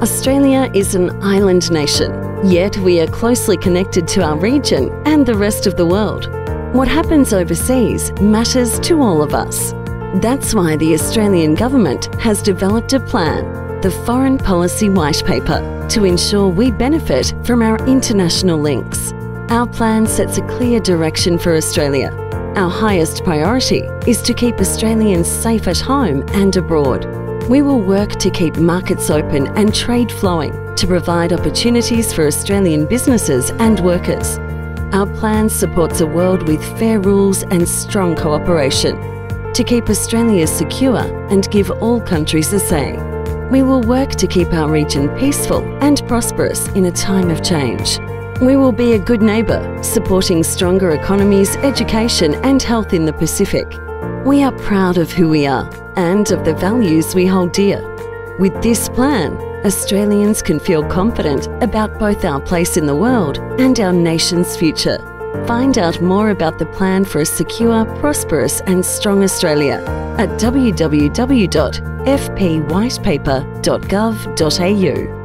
Australia is an island nation, yet we are closely connected to our region and the rest of the world. What happens overseas matters to all of us. That's why the Australian Government has developed a plan, the Foreign Policy White Paper, to ensure we benefit from our international links. Our plan sets a clear direction for Australia. Our highest priority is to keep Australians safe at home and abroad. We will work to keep markets open and trade flowing to provide opportunities for Australian businesses and workers. Our plan supports a world with fair rules and strong cooperation to keep Australia secure and give all countries a say. We will work to keep our region peaceful and prosperous in a time of change. We will be a good neighbour, supporting stronger economies, education, and health in the Pacific. We are proud of who we are and of the values we hold dear. With this plan, Australians can feel confident about both our place in the world and our nation's future. Find out more about the plan for a secure, prosperous, and strong Australia at www.fpwhitepaper.gov.au.